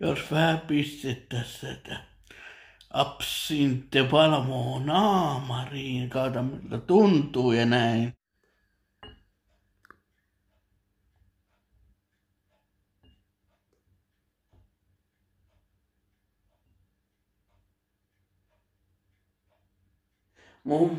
jos vähän pistettäisiin tätä absinte valmoo naamariin, kautta miltä tuntuu ja näin. Mun